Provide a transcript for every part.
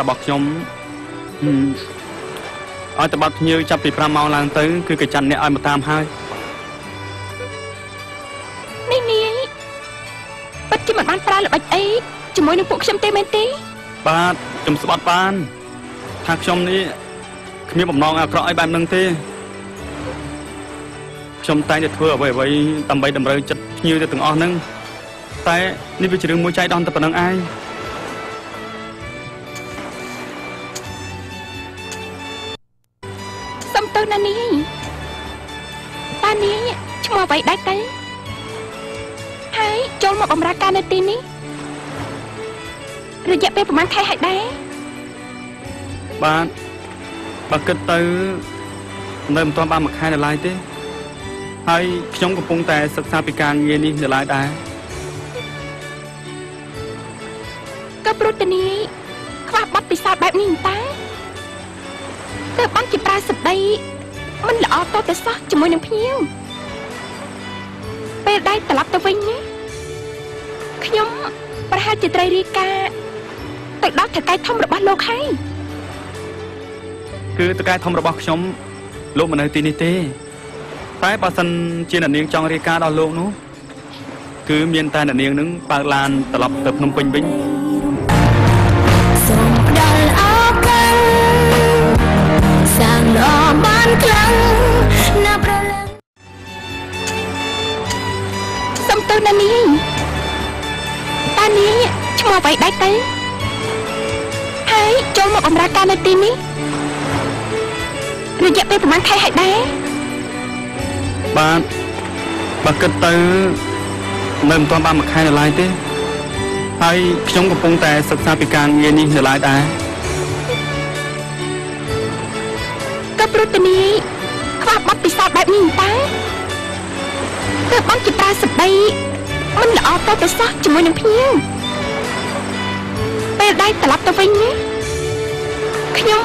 របស់ខ្ញុំហឹមឲ្យតបាត់ភ្ញៀវចាប់ពី5ម៉ោងឡើងទៅ គឺកចាន់អ្នកឲ្យមកតាមហើយនេះនាយពិតជាមិនបានប្រើល្បិចអីជាមួយនឹងពួកខ្ញុំទេមែនទេបាទខ្ញុំស្បាត់បានថាខ្ញុំនេះគ្មានបំណងអាក្រក់ឲ្យបែបហ្នឹងទេខ្ញុំតែងតែធ្វើអ្វីអ្វីៗដើម្បីតម្រូវចិត្តភ្ញៀវទៅទាំងអស់ហ្នឹងតែនេះវាជារឿងមួយចៃដន្យតែប៉ុណ្្នឹងឯង ឈ្មោះអ្វីដែរទៅហើយចូលមកបម្រើការនៅទីនេះរយៈពេលប្រហែលខែហើយដែរបាទបើគិតទៅនៅមិនទាន់បានមួយខែនៅឡើយទេហើយខ្ញុំកំពុងតែសិក្សាពីការងារនេះនៅឡើយដែរក៏ព្រោះតនាយខ្វះប័ណ្ណពិសោធន៍បែបនេះតើទើបបានជាប្រើសម្ដីមិនល្អតទៅសោះជាមួយនឹងភ្ញៀវពេ លដែរត្រឡប់ទៅវិញណាខ្ញុំប្រហែលជាត្រូវរៀបការទៅដល់ថៅកែធំរបស់លោកហើយគឺតកែធំរបស់ខ្ញុំលោកមិននៅទីនេះទេតែបើសិនជាអ្នកនាងចង់រាយការណ៍ដល់លោកនោះគឺមានតែអ្នកនាងនឹងបើកឡានត្រឡប់ទៅភ្នំពេញវិញ អ្វីដែរទៅហើយចូលមកបម្រើការនៅទីនេះរយៈពេលប្រហែលខែហើយដែរបាទបើគិតទៅនៅមិនទាន់បានមួយខែនៅឡើយទេហើយខ្ញុំកំពុងតែសិក្សាពីការងារនេះនៅឡើយដែរក៏ព្រោះតនីខ្វះប័ណ្ណពិសោធន៍បែបនេះតើទើបបានជាប្រើសម្ដីមិនល្អតទៅសោះជាមួយនឹងភ្ញៀវ ពេលដែរត្រឡប់ទៅវិញណាខ្ញុំ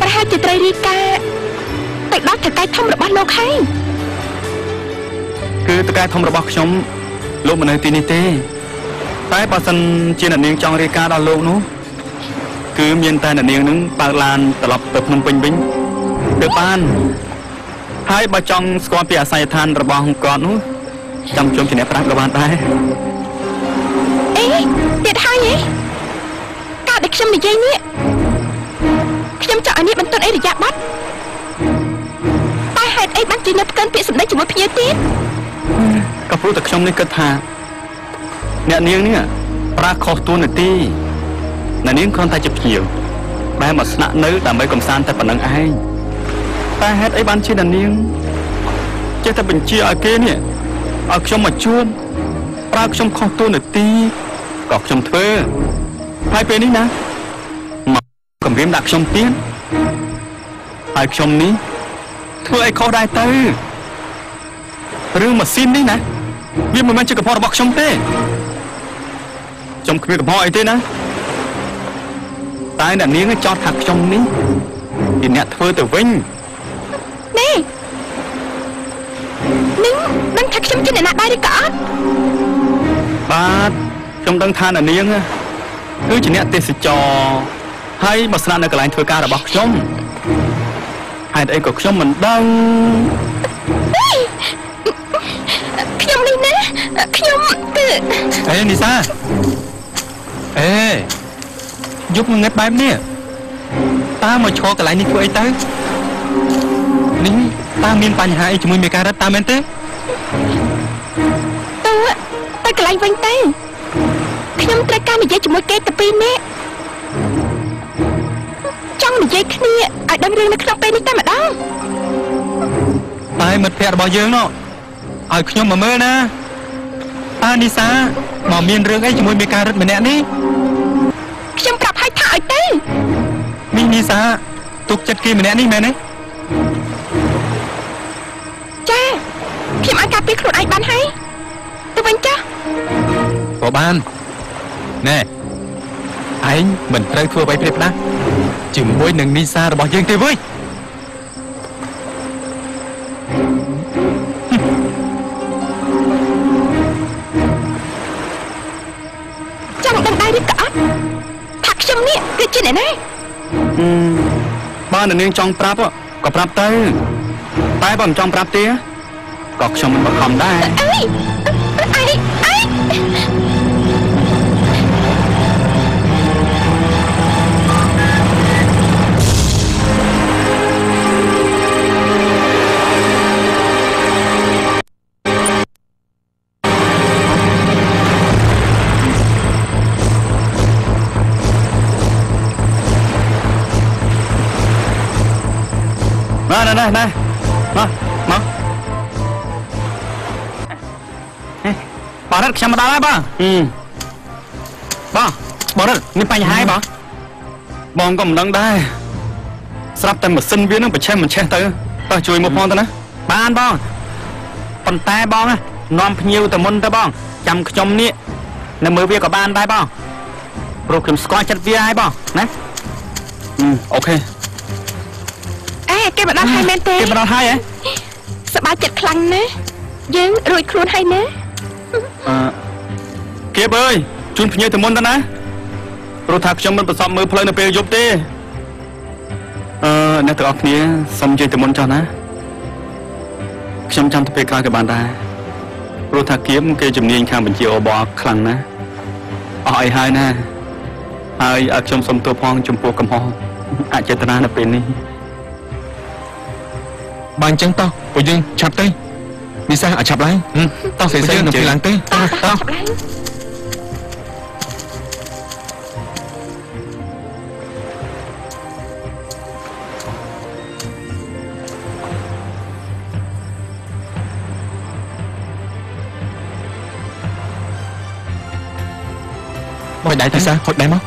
ប្រហែលជាត្រូវរៀបការទៅដល់ថៅកែធំរបស់លោកហើយគឺតកែធំរបស់ខ្ញុំលោកមិននៅទីនេះទេ តែបើសិនជាអ្នកនាងចង់រាយការណ៍ដល់លោកនោះគឺមានតែអ្នកនាងនឹងបើកឡានត្រឡប់ទៅភ្នំពេញវិញទៅបានហើយបើចង់ស្គាល់ពីអាស័យដ្ឋានរបស់គាត់នោះចាំជុំជាអ្នកប្រាំក៏បានដែរអេទៀតហើយហ៎ការដែល ខ្ញុំនិយាយនេះខ្ញុំចង់ឲ្យនេះបន្ទន់អេរយាប័តតែហេតុអីបានជានៅផ្កិនពាក្យសម្ដីជាមួយភ្ញៀវទៀតក៏ព្រោះតែខ្ញុំនេះគិតថាអ្នកនាងនេះប្រាខុសទួនាទីអ្នកនាងគ្រាន់តែជាភ្ញៀវដែលមកស្នាក់នៅដើម្បីកំសាន្តតែប៉ុណ្្នឹងឯងតែហេតុអីបានជាអ្នកនាងចេះតែបញ្ជាឲ្យគេនេះឲ្យខ្ញុំមកជួបប្រើខ្ញុំខុសទួនាទីក៏ខ្ញុំធ្វើ ហើយពេលនេះណាមកគម្រាមដាក់ខ្ញុំទៀតហើយខ្ញុំនេះធ្វើអីខុសដែរទៅរឿងម៉ាស៊ីននេះណាវាមិនមែនជាកំហុសរបស់ខ្ញុំទេខ្ញុំគ្មានកំហុសអីទេណាតែអ្នកនាងចោទថាខ្ញុំនេះជាអ្នកធ្វើទៅវិញនេះនឹងដឹងថាខ្ញុំជាអ្នកណាដែរឬក៏អត់បាទខ្ញុំដឹងថាអ្នកនាង គឺជាអ្នកទេសចរហើយមកស្នាក់នៅកន្លែងធ្វើការរបស់ខ្ញុំហេតុអីក៏ខ្ញុំមិនដឹងខ្ញុំនេះណាខ្ញុំគឺអេនីសាអេយប់ងងឹតបែបនេះតើមកឈរកន្លែងនេះធ្វើអីទៅនេះតើមានបញ្ហាអីជាមួយមេការ៉ាត់តើមែនទេទៅទៅកន្លែងវិញទៅ ខ្ញុំត្រូវការនិយាយជាមួយគេទៅពីរនាក់ចង់និយាយគ្នាឲ្យដឹងរឿងនៅក្នុងពេលនេះតែម្ដងតែមិត្តភ័ក្តិរបស់យើងនោះឲ្យខ្ញុំមកមើលណាតើនីសាមកមានរឿងអីជាមួយមេការ៉ាត់ម្នាក់នេះខ្ញុំប្រាប់ឲ្យថាឲ្យទៅមីនីសាទុកចិត្តគេម្នាក់នេះមែនទេចាខ្ញុំអាចការពារខ្លួនឯងបានហើយទៅវិញចាក៏បាន ណែឯងមិនត្រូវធ្វើអ្វីព្រាបផ្ដាស់ជាមួយនឹងនីសារបស់យើងទេវើយចង់ដឹងដែរឬក៏អត់ថាខ្ញុំនេះគឺជាអ្នកណាអឺបើអ្នកនាងចង់ប្រាប់ក៏ប្រាប់ទៅតែបើមិនចង់ប្រាប់ទេក៏ខ្ញុំមិនបង្ខំដែរអីអីអី ណែណែណែណែមកមកបងរិទ្ធខ្ញុំមកដល់ហើយបងអឺបងបងរិទ្ធមានបញ្ហាអីបងបងក៏មិនដឹងដែរស្រាប់តែម៉ាស៊ីនវានឹងប្រឆេះមិនឆេះទៅតោះជួយមកផងទៅណាបានបងប៉ុន្តែបងណានាំភ្ញៀវទៅមុនទៅបង ចាំខ្ញុំនេះនៅមើលវាក៏បានដែរបងព្រោះខ្ញុំស្គាល់ចិត្តវាហើយបងណាអឺអូខេអេ គេមកដល់ហើយមែនទេគេមកដល់ហើយហ៎សប្បាយចិត្តខ្លាំងណាស់យើងរួចខ្លួនហើយណាអឺគៀបអើយជូនភ្ញៀវទៅមុនទៅណាព្រោះថាខ្ញុំមិនប្រសពមើលផ្លូវនៅពេលយប់ទេអឺអ្នកទាំងអស់គ្នាសូមជិះទៅមុនចុះណាខ្ញុំចាំទៅពេលក្រោយក៏បានដែរព្រោះថាគៀបគេជំនាញខាងបញ្ជាអបអខ្លាំងណាស់អស់អីហើយណាហើយឲ្យខ្ញុំសូមទោសផងចំពោះកំហុសអចេតនានៅពេលនេះ បើអញ្ចឹងតោះពួកយើងឆាប់ទៅវិសាឲ្យឆាប់ឡើងហឹមតោះពួកសេសេយើងនឹងជិះពីឡើងទេតោះតោះចាប់ឡើងហុចដៃវិសាហុចដៃមក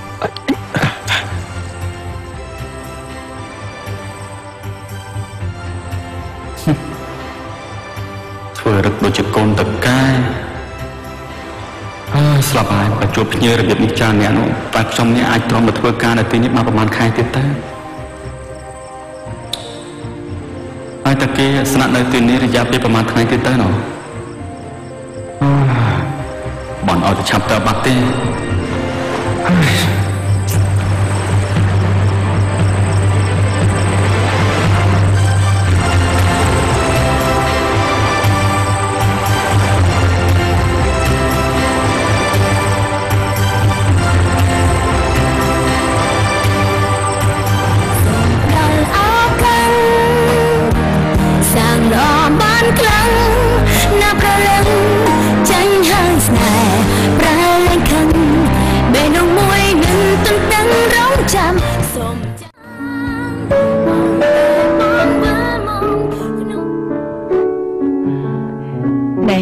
ស្លាប់ហើយបើជួបភ្ញៀវរបៀបនេះចាអ្នកនោះតែខ្ញុំនេះអាចទ្រាំមកធ្វើការនៅទីនេះបានប្រហែលខែទៀតតើហើយតាគេស្នាក់នៅទីនេះរយៈពេលប្រហែលថ្ងៃទៀតតើណោះអឺបងឲ្យទៅឆាប់ទៅបាត់ទេ បានខ្លាំងណាប្រលឹងចាញ់ហើយស្នេហ៍ប្រែលែងខឹងបេះដូងមួយនឹងទន្ទឹងរង់ចាំសូមចាំបងមើលមកក្នុងណែ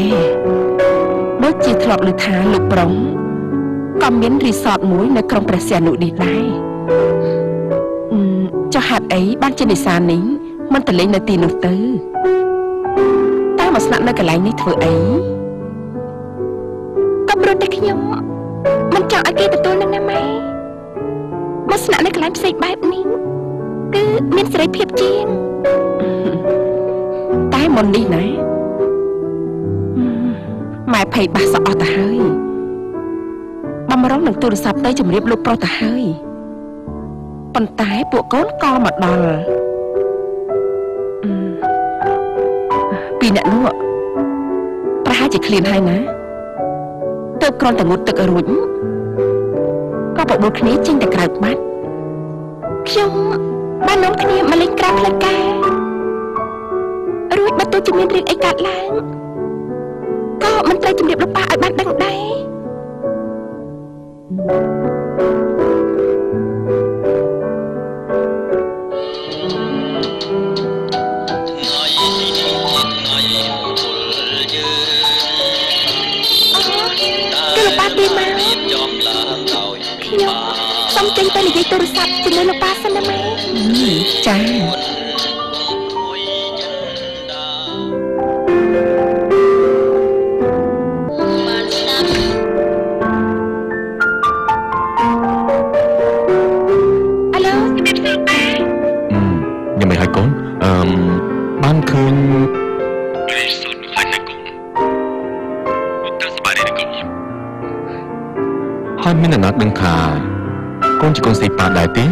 ដូចជាធ្លាប់ឮថាលោកប្រុងក៏មានរីសតមួយនៅក្រុងព្រះសីហនុនេះដែរអឺចុះហេតុអីបានជានិសានេះមិនទៅលេងនៅទីនោះទៅតែមកស្នាក់នៅកន្លែងនេះធ្វើអីក៏ព្រោះតែខ្ញុំមិនចង់ឲ្យគេទទួលនឹងណាម៉ែមកស្នាក់នៅកន្លែងផ្សេងបែបនេះគឺមានសេរីភាពជាងតែមុននេះណាម៉ែភ័យបាសសក់អស់ទៅហើយបំរុងនឹងទូរស័ព្ទទៅជម្រាបលោកប្រុសទៅហើយប៉ុន្តែពួកកូនក៏មកដល់អឺពីរអ្នកនោះ ប្រហែលជាឃ្លានហើយណាទើបគ្រាន់តែងូតទឹករួចក៏បបួលគ្នាចេញទៅក្រៅបាត់ខ្ញុំបាននាំគ្នាមកលេងក្រៅផ្លូវការរួចបើទោះជាមានរឿងអីកើតឡើងក៏មិនត្រូវជំរាបលោកប៉ាឲ្យបានដឹងដែរ ទីមករៀបចំឡើងដោយខ្ញុំសុំចេញទៅនិយាយទូរស័ព្ទជាមួយលោកប៉ាសិនណាម៉ែចា ហើយមានអ្នកណាដឹងថាកូនជាកូនស្រីប៉ាដែរទេ